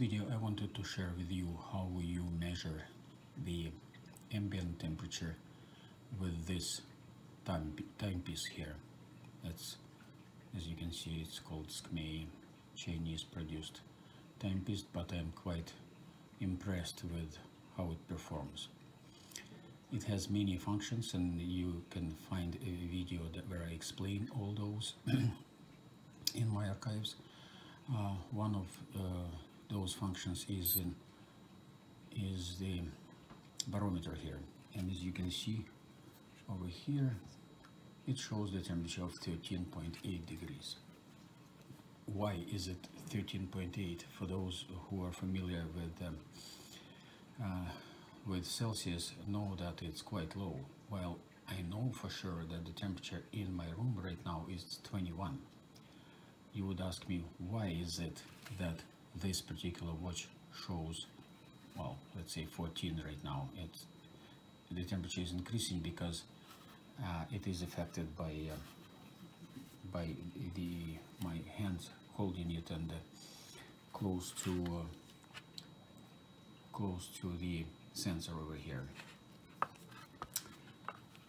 video I wanted to share with you how you measure the ambient temperature with this time, timepiece here. That's, as you can see, it's called SKMEI, Chinese produced timepiece, but I'm quite impressed with how it performs. It has many functions and you can find a video that, where I explain all those in my archives. Uh, one of uh, those functions is in is the barometer here. And as you can see over here it shows the temperature of 13.8 degrees. Why is it 13.8 for those who are familiar with um, uh, with Celsius know that it's quite low. While I know for sure that the temperature in my room right now is 21 you would ask me why is it that this particular watch shows well let's say 14 right now. It's the temperature is increasing because uh, it is affected by uh, by the my hands holding it and uh, close to uh, close to the sensor over here.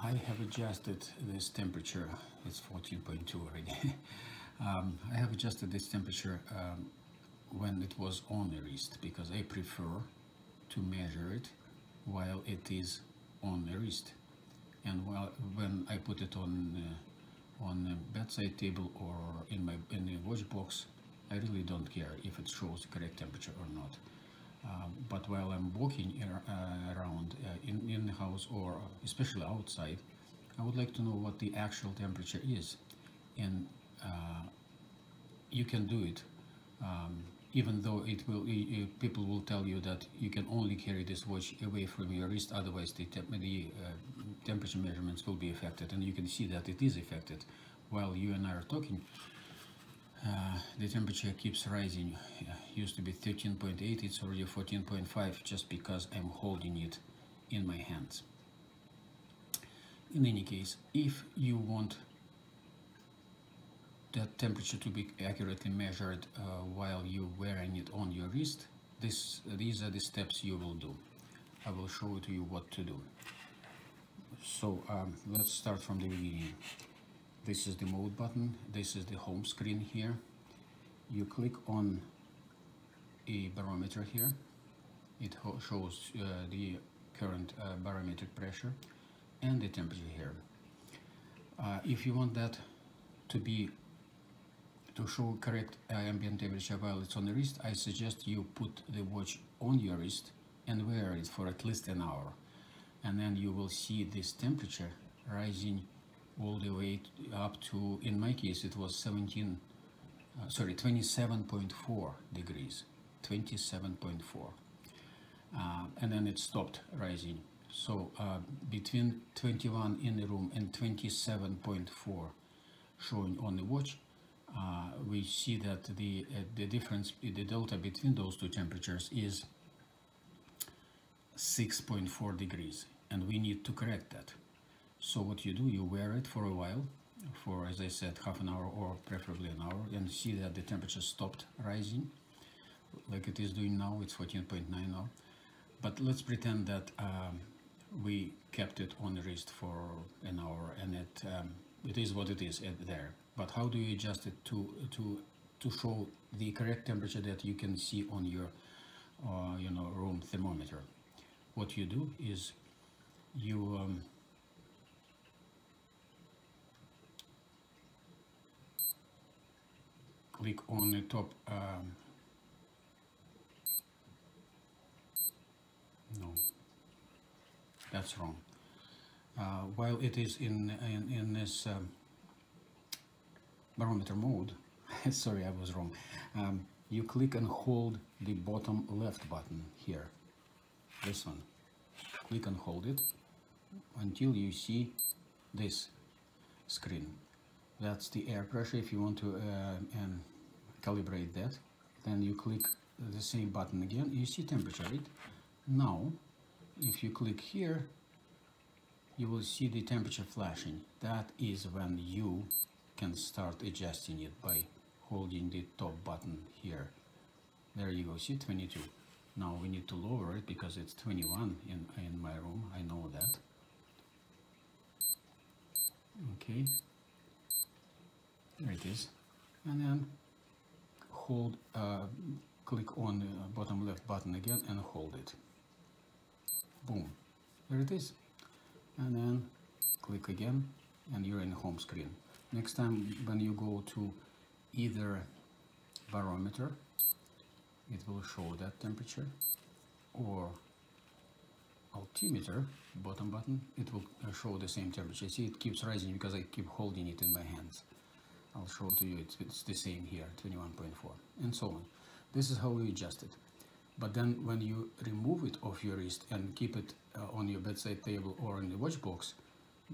I have adjusted this temperature. It's 14.2 already. Um, I have adjusted this temperature um, when it was on the wrist because I prefer to measure it while it is on the wrist and while when I put it on uh, on the bedside table or in my in the watch box I really don't care if it shows the correct temperature or not. Uh, but while I'm walking uh, around uh, in, in the house or especially outside I would like to know what the actual temperature is. And uh, you can do it um, even though it will people will tell you that you can only carry this watch away from your wrist otherwise the, the uh, temperature measurements will be affected and you can see that it is affected. While you and I are talking uh, the temperature keeps rising. Uh, used to be 13.8 it's already 14.5 just because I'm holding it in my hands. In any case if you want that temperature to be accurately measured uh, while you're wearing it on your wrist, this, these are the steps you will do. I will show to you what to do. So um, let's start from the beginning. This is the mode button. This is the home screen here. You click on a barometer here. It shows uh, the current uh, barometric pressure and the temperature here. Uh, if you want that to be to show correct uh, ambient temperature while it's on the wrist, I suggest you put the watch on your wrist and wear it for at least an hour. And then you will see this temperature rising all the way up to, in my case, it was 17, uh, sorry, 27.4 degrees, 27.4. Uh, and then it stopped rising. So uh, between 21 in the room and 27.4 showing on the watch, uh, we see that the uh, the difference the delta between those two temperatures is 6.4 degrees and we need to correct that. So what you do you wear it for a while for as I said half an hour or preferably an hour and see that the temperature stopped rising like it is doing now it's 14.9 now. But let's pretend that um, we kept it on the wrist for an hour and it um, it is what it is there. But how do you adjust it to to to show the correct temperature that you can see on your uh, you know room thermometer? What you do is you um, click on the top um, no that's wrong uh, while it is in in, in this um, barometer mode, sorry, I was wrong. Um, you click and hold the bottom left button here, this one. Click and hold it until you see this screen. That's the air pressure if you want to uh, and calibrate that. Then you click the same button again, you see temperature, right? Now, if you click here, you will see the temperature flashing. That is when you can start adjusting it by holding the top button here. There you go. See 22 now we need to lower it because it's 21 in in my room. I know that. Okay. There it is. And then hold uh, click on the bottom left button again and hold it. Boom. There it is and then click again and you're in the home screen. Next time when you go to either barometer it will show that temperature or altimeter bottom button it will uh, show the same temperature. See it keeps rising because I keep holding it in my hands. I'll show to you it's, it's the same here 21.4 and so on. This is how we adjust it but then when you remove it off your wrist and keep it uh, on your bedside table or in the watch box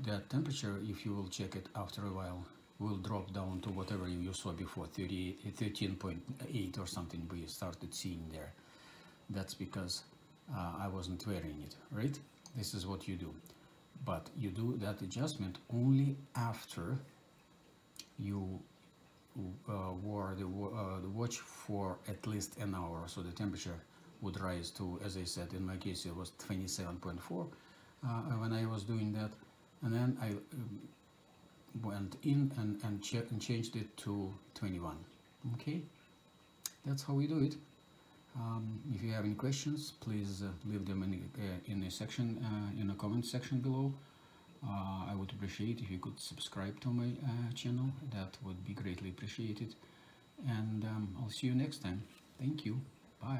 that temperature if you will check it after a while will drop down to whatever you saw before 13.8 or something we started seeing there. That's because uh, I wasn't wearing it right? This is what you do. But you do that adjustment only after you wore the, uh, the watch for at least an hour. So the temperature would rise to as I said in my case it was 27.4 uh, when I was doing that. And then I um, went in and, and, and changed it to 21 okay? That's how we do it. Um, if you have any questions please uh, leave them in, uh, in the section uh, in the comment section below uh, I would appreciate if you could subscribe to my uh, channel. That would be greatly appreciated. And um, I'll see you next time. Thank you. Bye